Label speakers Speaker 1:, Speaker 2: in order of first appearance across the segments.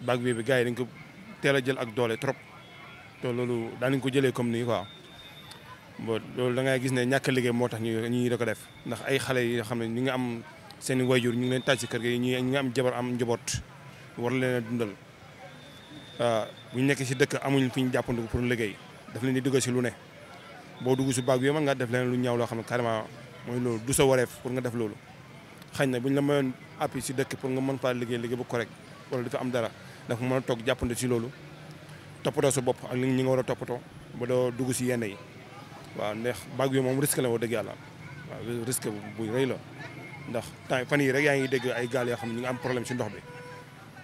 Speaker 1: bac bi bi gars yi dañ ko teel a jël ak doole trop te loolu daanañ ko jëlee comme nii quoi bon loolu da ngay gis ne ñàkk liggéey moo tax ñu ñi da ko def ndax ay xale yi nga xam ne ñu ngi am seen i wayjur ñu ngi leen taaj si kër gi ñu ngi am jabar am njaboot war leen a dundal ah, bu ñu nekk si dëkk amuñ fi ñu jàppandiku pour liggéey daf leen di dugg si lu ne boo dugg si baag bi mën nga def leen lu ñaaw loo xam ne carrément mooy loolu du sa wareef pour nga def loolu xañ na bu ñu la mayoon appui si dëkk pour nga mën faa liggéey liggéey bu correct wala dafa am dara ndax mën a toog jàppante si loolu toppatoo sa bopp ak ñi nga war a toppatoo ba doo dugg si yenn yi waaw ndax bague bi moom risque la wax dëgg yàlla waaw risque bu rëy la ndax temps fan yii rek yaa ngi dégg ay gaal yoo xam ne ñu ngi am problème si ndox bi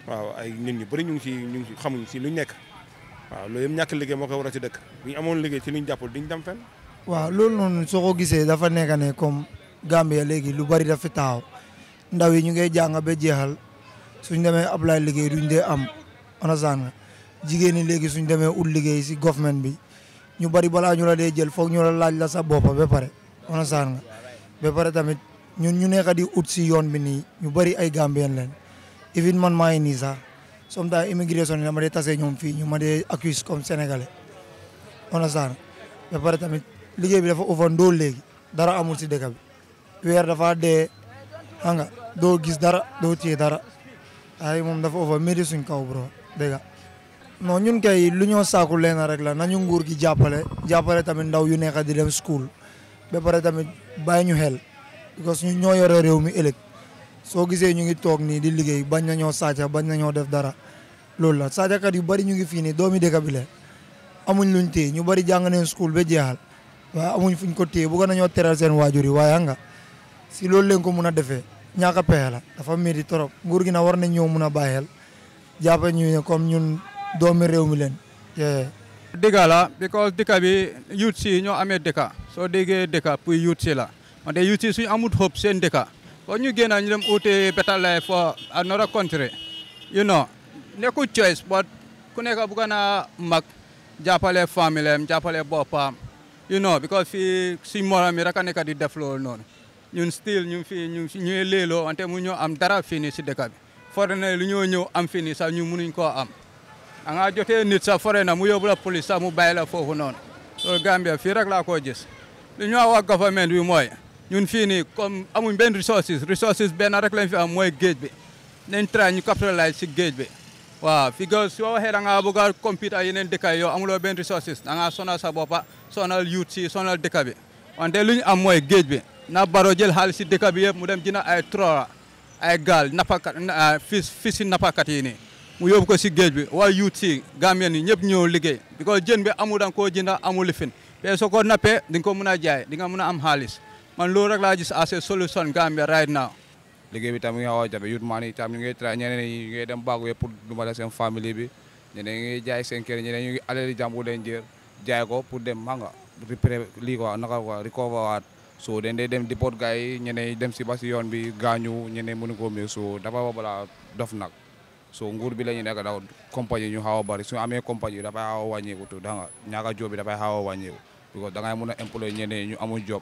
Speaker 1: waaw ay nit ñu bëri ñu ngi si ñu ngi xamuñ si lu nekk waaw loolu yëpp ñàkk liggéey moo ko war a si dëkk bu ñu amoon liggéey si lu ñu jàppul duñ dem fenn
Speaker 2: waaw loolu noonu soo ko gisee dafa nekk ne comme Gambia léegi lu bari daf fi taxaw ndaw yi ñu ngay jàng ba jeexal suñ demee apply liggéey duñ dee am onasaan nga jigéen ñi léegi suñ demee ut liggéey si government bi ñu bari balaa ñu la dee jël foog ñu la laaj la sa bopp ba pare onasaan nga ba pare tamit ñun ñu nekk di ut si yoon bi nii ñu bari ay Gambien leen even man maa ngi nii sax sometimes immigration yi dama dee tase ñoom fii ñu ma dee accuse comme sénégalais onasaan ba pare tamit liggéey bi dafa over ndóol léegi dara amul si dëkk bi weer dafa dee xam nga doo gis dara doo téye dara ay moom dafa over mérite suñ kaw bro dégg nga non ñun kay lu ñoo saaku leen rek la nañu nguur gi jàppale jàppale tamit ndaw yu nekk di dem school ba pare tamit bàyyi ñu xel parce que ñu ñoo yore réew mi ëllëg soo gisee ñu ngi toog nii di liggéey bañ na ñoo saaca bañ na ñoo def dara loolu la saacakat yu bari ñu ngi fii nii doomi dëkk bi la amuñ luñ téye ñu bari jàng neen school ba jeexal waaw amuñ fuñ ko téye bëgg nañoo teral seen waajur yi waaye nga si loolu leen ko mun a defee ñàkk a pexe la dafa métti trop nguur gi na war nañ ñoo mun a bàyyi xel jàpp ñu ne comme ñun doomi réew mi leen.
Speaker 3: dëkka la because dëkka bi youth si ñoo amee dëkka soo déggee dëkka pour youth si la wante youth si suñu amut hope seen dëkka kon ñu génn ñu dem uti better life for another country you know nekkul choice but ku nekk bëgg na mag jàppale famille am jàppale boppam you know because fii suñ morom mi rek a nekk di def loolu noonu ñun still ñu fi ñu ñuy léeloo wante mu ñoo am dara fii nii si dëkk bi fore na lu ñoo ñëw am fii nii sax ñu munuñ koo am a nga jotee nit sax fore na mu yóbbu la police sax mu bàyyi la foofu noonu loolu Gambia fii rek laa koo gis li ñoo wax government bi mooy ñun fii nii comme amuñ benn resources resources benn rek lañ fi am mooy géej bi nañ try ñu capitalize si géej bi waaw fi nga soo waxee da ngaa bëgg a compete ak yeneen dëkk yi yow amuloo benn resources da ngaa sonal sa boppa sonal youth si sonal dëkk bi wante lu ñu am mooy géej bi na baro jël xaalis si dëkk bi yëpp mu dem jënd ay trola ay gaal nappakat fi fi si nappakat yi nii mu yóbbu ko si géej bi waa youth si Gambien yi ñëpp ñëw liggéey bi ko jën bi amul da nga koo jënd amul lifin te soo ko nappee di nga ko mën a jaay di nga mën a am xaalis man loolu rek laa gis as a solution Gambia right now
Speaker 4: liggéey bi tam ngi xaw a jafe yut maan yi tam ñu ngi tra ñeneen ñi ñu ngi dem baagu yëpp pour dimbale seen famille bi ñeneen ñu ngi jaay seen kër ñeneen ñu ngi alali jàmbur leen jër jaay ko pour dem xam nga répré lii quoi naka quoi recover waat so dañ dee dem di pot gars yi ñeneen ñi dem si ba si yoon bi gaañu ñeneen mënu ko mais so dafa ba balaa dof nag so nguur bi la ñu nekk daw compagnie ñu xaw a bëri su amee compagnie dafay xaw a wàññeeku tu da nga ñaaka job bi dafay xaw a wàññeeku because da ngay mën a employé ñeneen ñu amul job